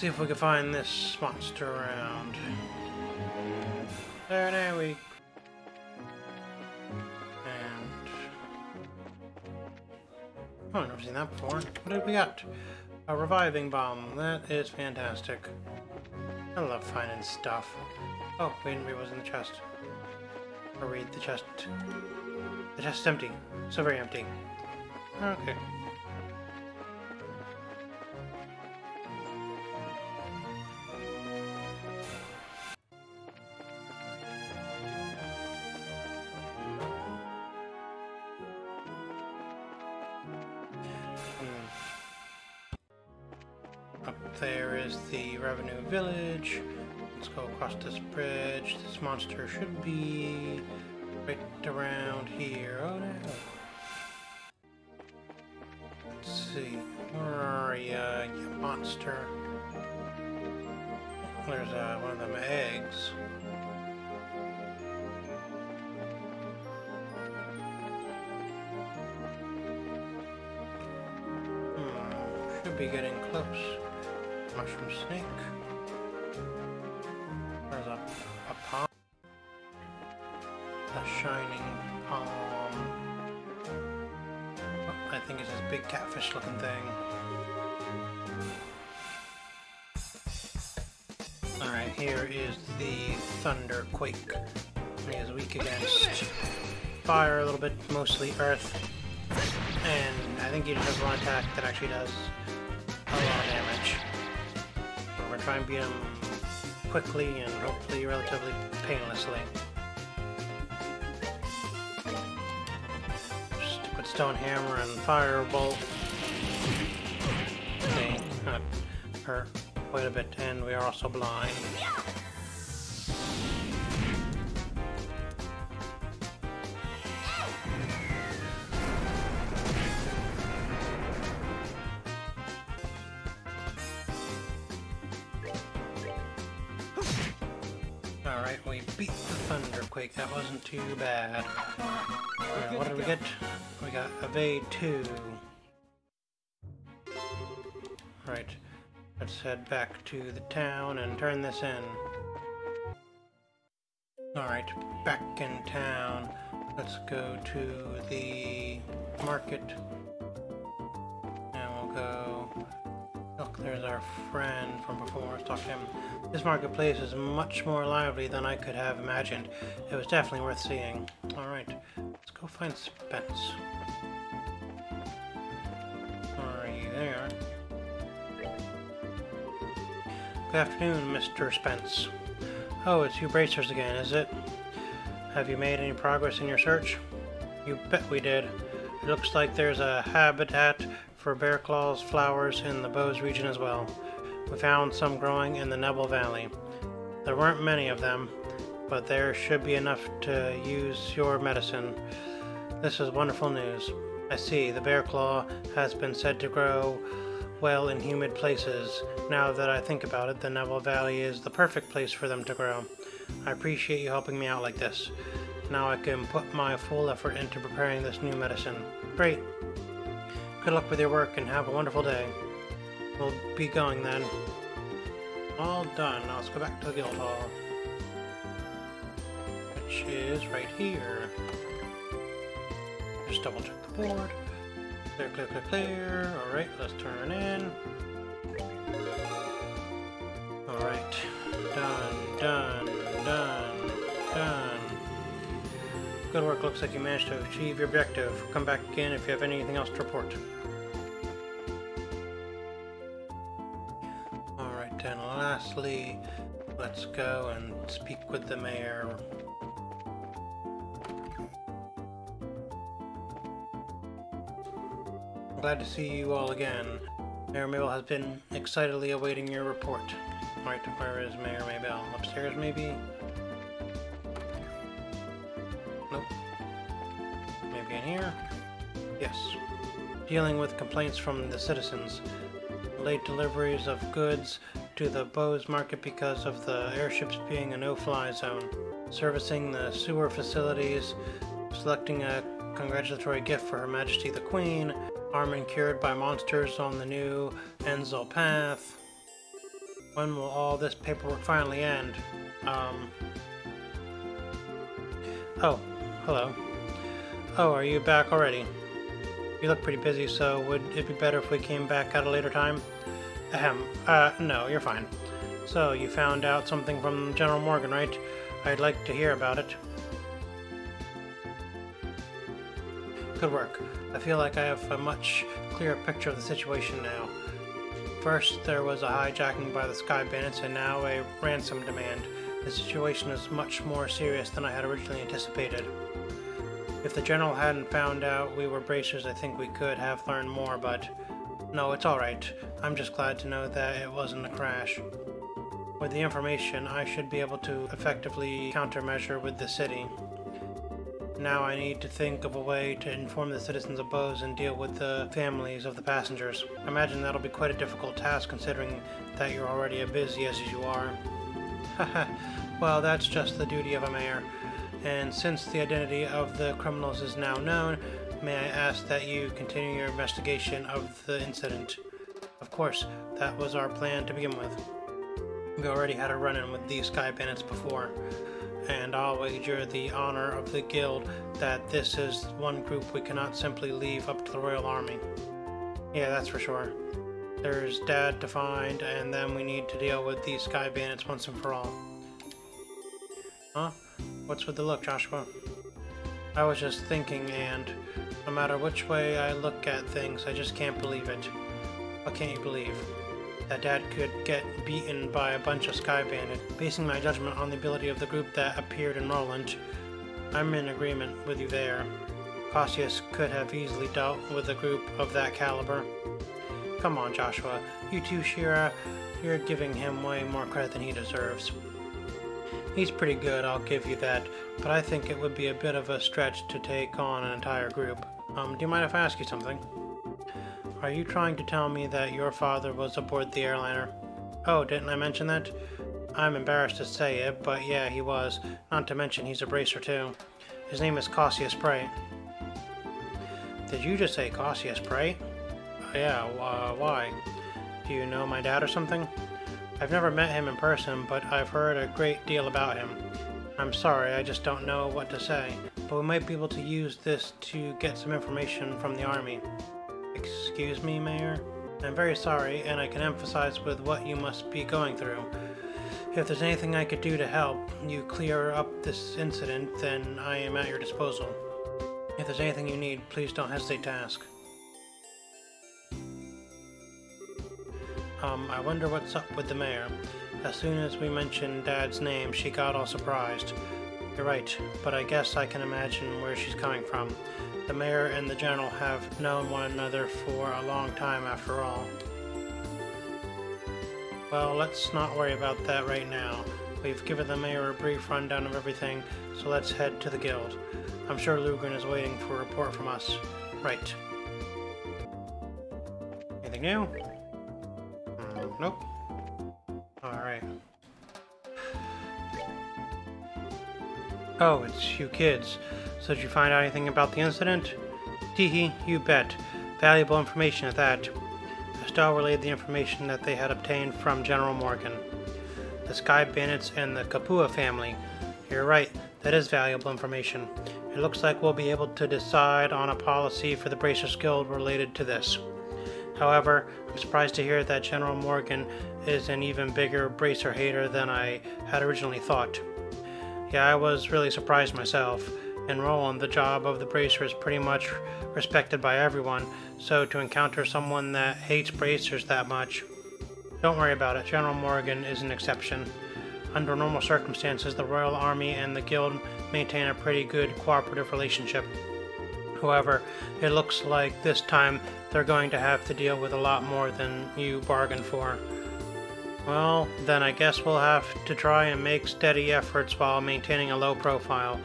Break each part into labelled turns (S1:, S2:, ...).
S1: see if we can find this monster around. There, there we... And... Oh, I've never seen that before. What did we got? A reviving bomb. That is fantastic. I love finding stuff. Oh, wait, it was in the chest. Or read the chest. The chest's empty. So very empty. Okay. Should be right around here. Oh no. Let's see. Where are ya, you monster? There's uh, one of them eggs. Hmm, should be getting close. Mushroom snake. Catfish looking thing. Alright, here is the Thunder Quake. He is weak against fire a little bit, mostly earth. And I think he just has one attack that actually does a lot of damage. But we're trying to try and beat him quickly and hopefully relatively painlessly. Stone hammer and firebolt. Hurt quite a bit, and we are also blind. Alright, we beat the Thunderquake. That wasn't too bad. Alright, what did we get? We got Evade 2. Right. Let's head back to the town and turn this in. Alright, back in town. Let's go to the market. And we'll go... Look, there's our friend from before. Let's talk to him. This marketplace is much more lively than I could have imagined. It was definitely worth seeing. Alright, let's go find Spence. Are you there? Good afternoon, Mr. Spence. Oh, it's you bracers again, is it? Have you made any progress in your search? You bet we did. It looks like there's a habitat for bear claws flowers in the Bose region as well. We found some growing in the Nebel Valley. There weren't many of them, but there should be enough to use your medicine. This is wonderful news. I see, the bear claw has been said to grow well in humid places. Now that I think about it, the Nebel Valley is the perfect place for them to grow. I appreciate you helping me out like this. Now I can put my full effort into preparing this new medicine. Great. Good luck with your work and have a wonderful day. We'll be going then. All done. Let's go back to the guild hall. Which is right here. Just double check the board. Clear, clear, clear, clear. Alright, let's turn in. Alright. Done, done, done, done. Good work. Looks like you managed to achieve your objective. Come back again if you have anything else to report. Alright, and lastly, let's go and speak with the mayor. Glad to see you all again. Mayor Maybelle has been excitedly awaiting your report. Right, where is Mayor Maybelle? Upstairs, maybe? Nope. Maybe in here? Yes. Dealing with complaints from the citizens. Late deliveries of goods to the Bose market because of the airships being a no-fly zone. Servicing the sewer facilities. Selecting a congratulatory gift for Her Majesty the Queen, Armin cured by monsters on the new Enzel path. When will all this paperwork finally end? Um... Oh, hello. Oh, are you back already? You look pretty busy, so would it be better if we came back at a later time? Ahem. Uh, no, you're fine. So, you found out something from General Morgan, right? I'd like to hear about it. Good work. I feel like I have a much clearer picture of the situation now. First, there was a hijacking by the Sky Bandits, and now a ransom demand. The situation is much more serious than I had originally anticipated. If the General hadn't found out we were bracers, I think we could have learned more, but no, it's alright. I'm just glad to know that it wasn't a crash. With the information, I should be able to effectively countermeasure with the city. Now I need to think of a way to inform the citizens of Bose and deal with the families of the passengers. I imagine that'll be quite a difficult task considering that you're already as busy as you are. well, that's just the duty of a mayor. And since the identity of the criminals is now known, may I ask that you continue your investigation of the incident? Of course, that was our plan to begin with. We already had a run-in with these Sky Bandits before, and I'll wager the honor of the guild that this is one group we cannot simply leave up to the Royal Army. Yeah, that's for sure. There's Dad to find, and then we need to deal with these Sky Bandits once and for all. Huh? What's with the look, Joshua? I was just thinking, and no matter which way I look at things, I just can't believe it. What can't you believe? That Dad could get beaten by a bunch of Sky Bandits, Basing my judgment on the ability of the group that appeared in Rolent, I'm in agreement with you there. Cassius could have easily dealt with a group of that caliber. Come on, Joshua. You too, Schera. You're giving him way more credit than he deserves. He's pretty good, I'll give you that, but I think it would be a bit of a stretch to take on an entire group. Um, do you mind if I ask you something? Are you trying to tell me that your father was aboard the airliner? Oh, didn't I mention that? I'm embarrassed to say it, but yeah, he was. Not to mention he's a bracer too. His name is Cassius Prey. Did you just say Cassius Prey? Uh, yeah, uh, why? Do you know my dad or something? I've never met him in person, but I've heard a great deal about him. I'm sorry, I just don't know what to say, but we might be able to use this to get some information from the Army. Excuse me, Mayor? I'm very sorry, and I can emphasize with what you must be going through. If there's anything I could do to help you clear up this incident, then I am at your disposal. If there's anything you need, please don't hesitate to ask. Um, I wonder what's up with the mayor. As soon as we mentioned Dad's name, she got all surprised. You're right, but I guess I can imagine where she's coming from. The mayor and the general have known one another for a long time after all. Well, let's not worry about that right now. We've given the mayor a brief rundown of everything, so let's head to the guild. I'm sure Lugran is waiting for a report from us. Right. Anything new? Mm, nope. Alright. Oh, it's you kids. So did you find out anything about the incident? Teehee, you bet. Valuable information at that. Estelle relayed the information that they had obtained from General Morgan. The Sky Bandits and the Capua family. You're right, that is valuable information. It looks like we'll be able to decide on a policy for the Bracers Guild related to this. However, I'm surprised to hear that General Morgan is an even bigger Bracer hater than I had originally thought. Yeah, I was really surprised myself. In Rolent, the job of the Bracer is pretty much respected by everyone, so to encounter someone that hates Bracers that much, don't worry about it, General Morgan is an exception. Under normal circumstances, the Royal Army and the Guild maintain a pretty good cooperative relationship. However, it looks like this time they're going to have to deal with a lot more than you bargained for. Well, then I guess we'll have to try and make steady efforts while maintaining a low profile.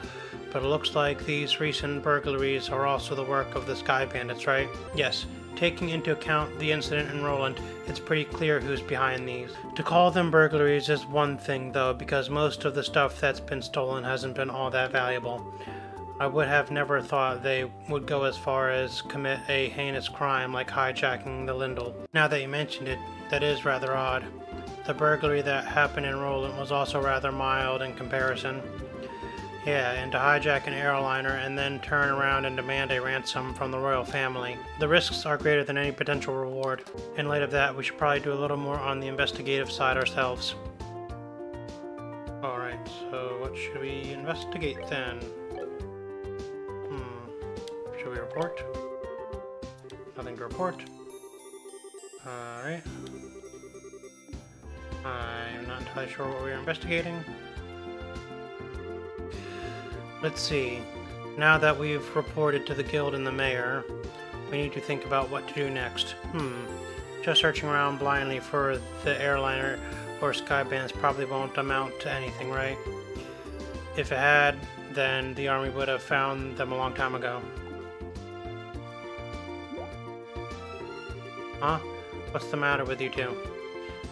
S1: But it looks like these recent burglaries are also the work of the Sky Bandits, right? Yes, taking into account the incident in Rolent, it's pretty clear who's behind these. To call them burglaries is one thing, though, because most of the stuff that's been stolen hasn't been all that valuable. I would have never thought they would go as far as commit a heinous crime like hijacking the Lindell. Now that you mentioned it, that is rather odd. The burglary that happened in Rolent was also rather mild in comparison. Yeah, and to hijack an airliner and then turn around and demand a ransom from the royal family. The risks are greater than any potential reward. In light of that, we should probably do a little more on the investigative side ourselves. Alright, so what should we investigate then? Hmm, should we report? Nothing to report. Alright. I'm not entirely sure what we're investigating. Let's see. Now that we've reported to the guild and the mayor, we need to think about what to do next. Hmm. Just searching around blindly for the airliner or skybands probably won't amount to anything, right? If it had, then the army would have found them a long time ago. Huh? What's the matter with you two?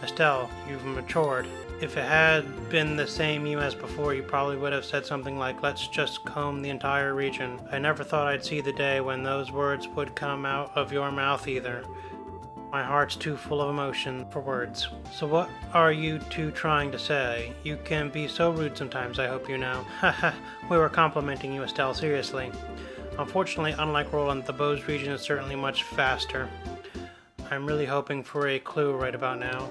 S1: Estelle, you've matured. If it had been the same you as before, you probably would have said something like, let's just comb the entire region. I never thought I'd see the day when those words would come out of your mouth either. My heart's too full of emotion for words. So what are you two trying to say? You can be so rude sometimes, I hope you know. Haha, we were complimenting you, Estelle, seriously. Unfortunately, unlike Rolent, the Bose region is certainly much faster. I'm really hoping for a clue right about now.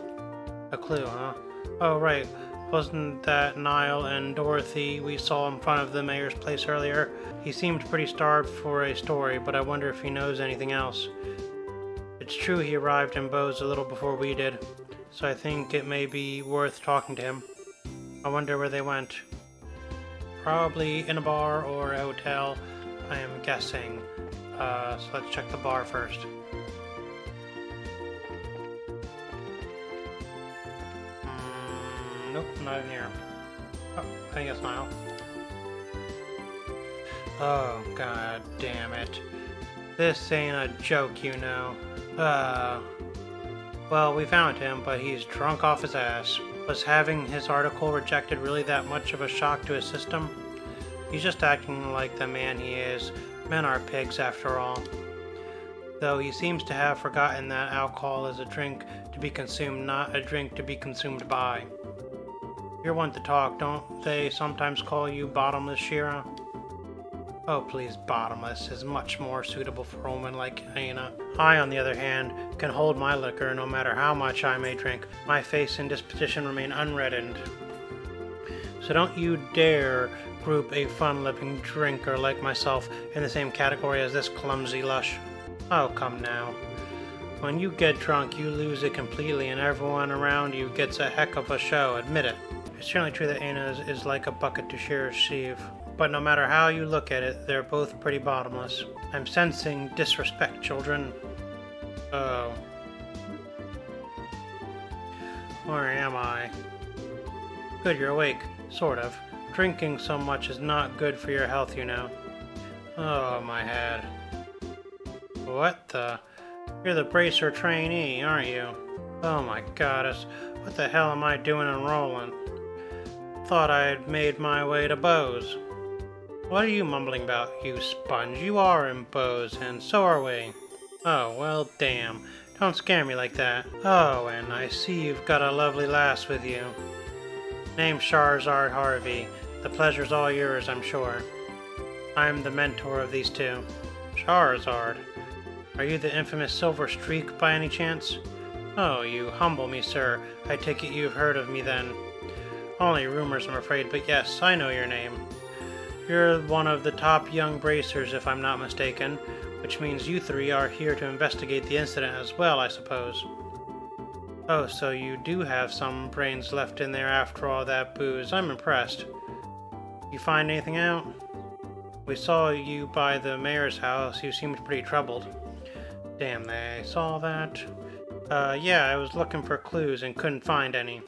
S1: A clue, huh? Oh, right. Wasn't that Niall and Dorothy we saw in front of the mayor's place earlier? He seemed pretty starved for a story, but I wonder if he knows anything else. It's true he arrived in Bose a little before we did, so I think it may be worth talking to him. I wonder where they went. Probably in a bar or a hotel, I am guessing. Uh, so let's check the bar first. Nope, not in here. Oh, I think it's Niall. Oh, god damn it. This ain't a joke, you know. Uh... Well, we found him, but he's drunk off his ass. Was having his article rejected really that much of a shock to his system? He's just acting like the man he is. Men are pigs, after all. Though he seems to have forgotten that alcohol is a drink to be consumed, not a drink to be consumed by. You're one to talk, don't they sometimes call you Bottomless, Schera? Oh, please, Bottomless is much more suitable for a woman like Aina. I, on the other hand, can hold my liquor no matter how much I may drink. My face and disposition remain unreddened. So don't you dare group a fun-loving drinker like myself in the same category as this clumsy lush. Oh, come now. When you get drunk, you lose it completely and everyone around you gets a heck of a show, admit it. It's certainly true that Aina is, is like a bucket to Schera's sieve, but no matter how you look at it, they're both pretty bottomless. I'm sensing disrespect, children. Oh. Where am I? Good, you're awake. Sort of. Drinking so much is not good for your health, you know. Oh, my head. What the? You're the bracer trainee, aren't you? Oh my goddess, what the hell am I doing in Rolent? Thought I had made my way to Bose. What are you mumbling about, you sponge? You are in Bose, and so are we. Oh, well, damn. Don't scare me like that. Oh, and I see you've got a lovely lass with you. Name's Scherazard Harvey. The pleasure's all yours, I'm sure. I'm the mentor of these two. Scherazard. Are you the infamous Silver Streak by any chance? Oh, you humble me, sir. I take it you've heard of me then. Only rumors, I'm afraid, but yes, I know your name. You're one of the top young bracers, if I'm not mistaken, which means you three are here to investigate the incident as well, I suppose. Oh, so you do have some brains left in there after all that booze. I'm impressed. You find anything out? We saw you by the mayor's house. You seemed pretty troubled. Damn, they saw that. Uh, yeah, I was looking for clues and couldn't find any.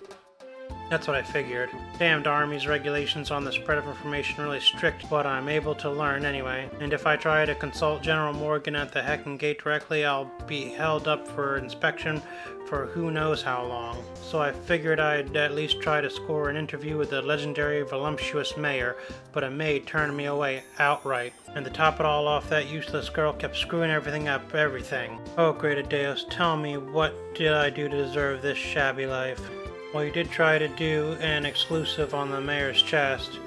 S1: That's what I figured. Damned Army's regulations on the spread of information really strict, but I'm able to learn anyway. And if I try to consult General Morgan at the Haken Gate directly, I'll be held up for inspection for who knows how long. So I figured I'd at least try to score an interview with the legendary voluptuous mayor, but a maid turned me away outright. And to top it all off, that useless girl kept screwing everything up, everything. Oh, great Aidios, tell me, what did I do to deserve this shabby life? Well, you did try to do an exclusive on the mayor's chest,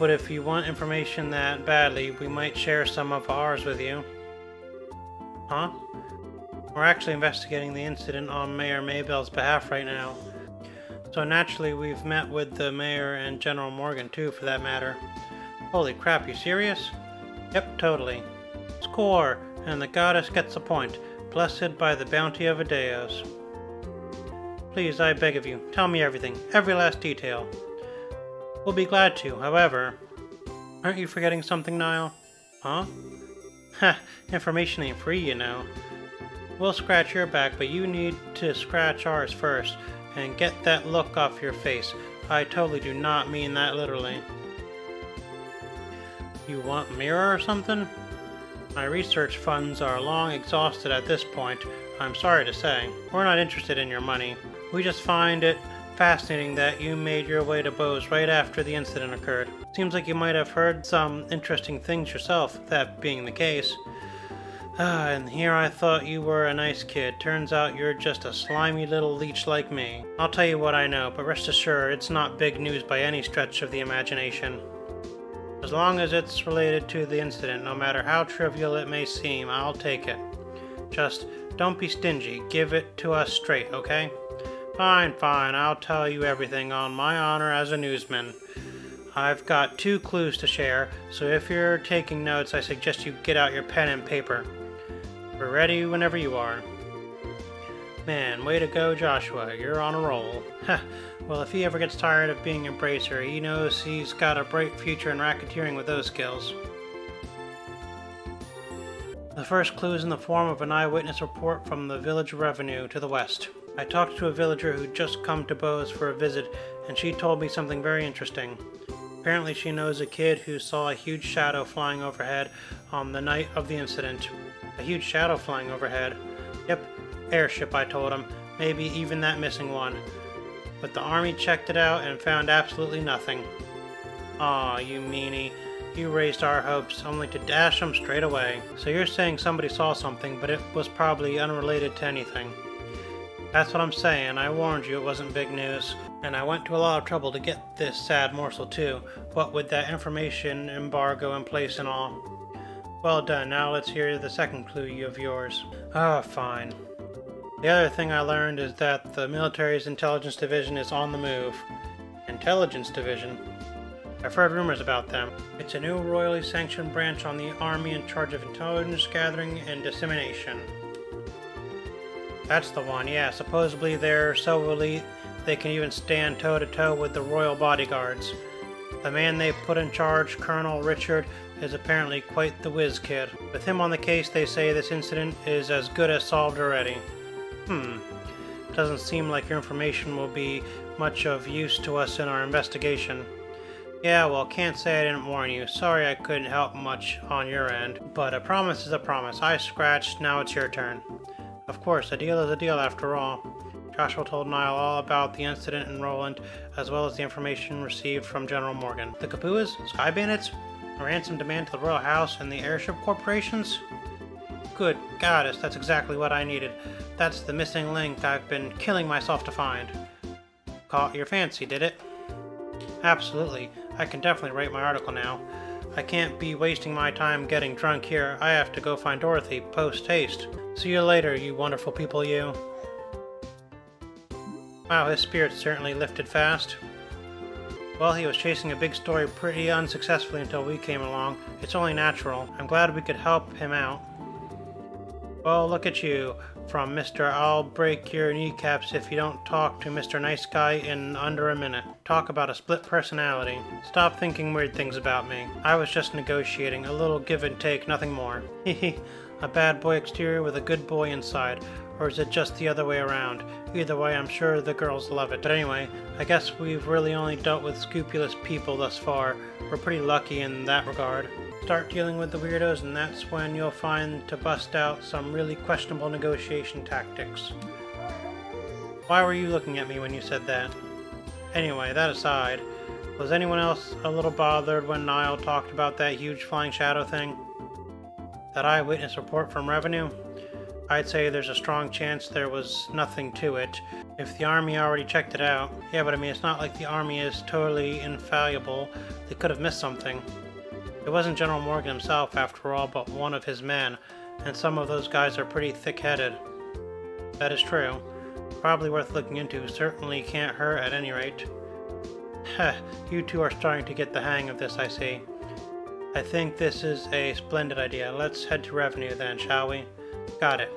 S1: but if you want information that badly, we might share some of ours with you. Huh? We're actually investigating the incident on Mayor Maybelle's behalf right now. So naturally, we've met with the mayor and General Morgan too, for that matter. Holy crap, you serious? Yep, totally. Score! And the goddess gets a point, blessed by the bounty of Aidios. Please, I beg of you, tell me everything, every last detail. We'll be glad to, however. Aren't you forgetting something, Niall? Huh? Ha, information ain't free, you know. We'll scratch your back, but you need to scratch ours first, and get that look off your face. I totally do not mean that literally. You want mirror or something? My research funds are long exhausted at this point, I'm sorry to say. We're not interested in your money. We just find it fascinating that you made your way to Bose right after the incident occurred. Seems like you might have heard some interesting things yourself, that being the case. Ah, and here I thought you were a nice kid. Turns out you're just a slimy little leech like me. I'll tell you what I know, but rest assured it's not big news by any stretch of the imagination. As long as it's related to the incident, no matter how trivial it may seem, I'll take it. Just don't be stingy. Give it to us straight, okay? Fine, fine, I'll tell you everything on my honor as a newsman. I've got two clues to share, so if you're taking notes, I suggest you get out your pen and paper. We're ready whenever you are. Man, way to go, Joshua. You're on a roll. well, if he ever gets tired of being a bracer, he knows he's got a bright future in racketeering with those skills. The first clue is in the form of an eyewitness report from the village Ravennt to the west. I talked to a villager who'd just come to Bose for a visit, and she told me something very interesting. Apparently, she knows a kid who saw a huge shadow flying overhead on the night of the incident. A huge shadow flying overhead. Yep, airship, I told him. Maybe even that missing one. But the army checked it out and found absolutely nothing. Aw, you meanie. You raised our hopes, only to dash them straight away. So you're saying somebody saw something, but it was probably unrelated to anything. That's what I'm saying. I warned you it wasn't big news. And I went to a lot of trouble to get this sad morsel too, what with that information embargo in place and all. Well done, now let's hear the second clue of yours. Ah, oh, fine. The other thing I learned is that the military's intelligence division is on the move. Intelligence division? I've heard rumors about them. It's a new royally sanctioned branch on the army in charge of intelligence gathering and dissemination. That's the one, yeah. Supposedly they're so elite they can even stand toe to toe with the royal bodyguards. The man they put in charge, Colonel Richard, is apparently quite the whiz kid. With him on the case, they say this incident is as good as solved already. Hmm. Doesn't seem like your information will be much of use to us in our investigation. Yeah, well, can't say I didn't warn you. Sorry I couldn't help much on your end. But a promise is a promise. I scratched, now it's your turn. Of course, a deal is a deal after all. Joshua told Niall all about the incident in Rolent, as well as the information received from General Morgan. The Capuas? Sky Bandits? A ransom demand to the Royal House and the airship corporations? Good goddess, that's exactly what I needed. That's the missing link I've been killing myself to find. Caught your fancy, did it? Absolutely. I can definitely write my article now. I can't be wasting my time getting drunk here. I have to go find Dorothy post haste. See you later, you wonderful people, you. Wow, his spirit certainly lifted fast. Well, he was chasing a big story pretty unsuccessfully until we came along. It's only natural. I'm glad we could help him out. Well, look at you. From Mr. I'll break your kneecaps if you don't talk to Mr. Nice Guy in under a minute. Talk about a split personality. Stop thinking weird things about me. I was just negotiating. A little give and take, nothing more. Hehe. a bad boy exterior with a good boy inside. or is it just the other way around? Either way, I'm sure the girls love it. But anyway, I guess we've really only dealt with scrupulous people thus far. We're pretty lucky in that regard. Start dealing with the weirdos, and that's when you'll find to bust out some really questionable negotiation tactics. Why were you looking at me when you said that? Anyway, that aside, was anyone else a little bothered when Niall talked about that huge flying shadow thing? That eyewitness report from Ravennt? I'd say there's a strong chance there was nothing to it. If the army already checked it out. Yeah, but I mean, it's not like the army is totally infallible. They could have missed something. It wasn't General Morgan himself, after all, but one of his men, and some of those guys are pretty thick-headed. That is true. Probably worth looking into. Certainly can't hurt at any rate. Heh, you two are starting to get the hang of this, I see. I think this is a splendid idea. Let's head to Ravennt then, shall we? Got it.